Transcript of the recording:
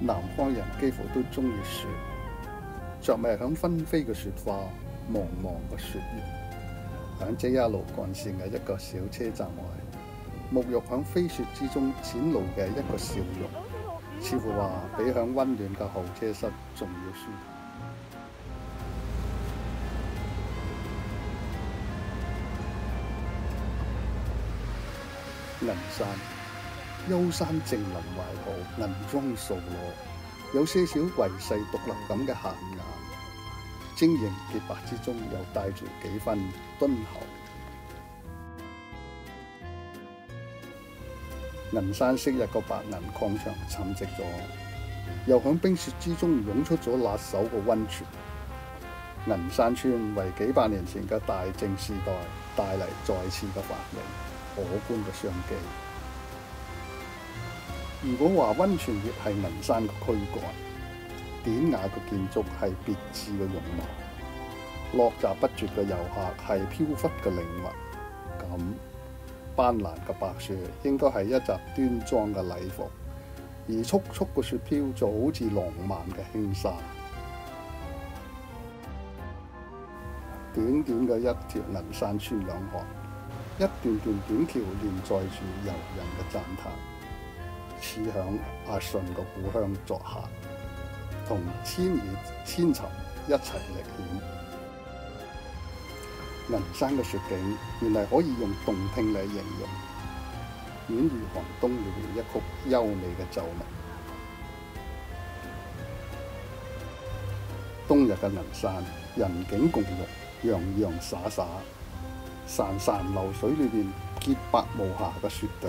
南方人幾乎都中意雪，着迷響紛飛嘅雪花，茫茫嘅雪原。響 JR 路幹線嘅一個小車站外，沐浴響飛雪之中展露嘅一個笑容，似乎話比響溫暖嘅候車室仲要舒服。銀山，幽山靜林懷抱，銀裝素羅，有些少遺世獨立感嘅涵雅，晶瑩潔白之中又帶住幾分敦厚。銀山昔日個白銀礦場沉寂咗，又響冰雪之中湧出咗辣手個溫泉。銀山村為幾百年前嘅大正時代帶嚟再次嘅繁榮。可觀嘅商機。如果話溫泉業係銀山嘅軀幹，典雅嘅建築係別緻嘅容貌，落閘不絕嘅遊客係飄忽嘅靈魂，咁斑斕嘅白雪應該係一襲端莊嘅禮服，而速速嘅雪飄就好似浪漫嘅輕紗。短短嘅一條銀山村兩岸。一段段短橋連載住遊人嘅讚嘆，似響阿信嘅故鄉作客，同千與千尋一齊歷險。銀山嘅雪景原來可以用動聽嚟形容，宛如寒冬裏面一曲優美嘅奏鳴。冬日嘅銀山，人景共融，洋洋灑灑。潺潺流水裏邊潔白無瑕嘅雪朵，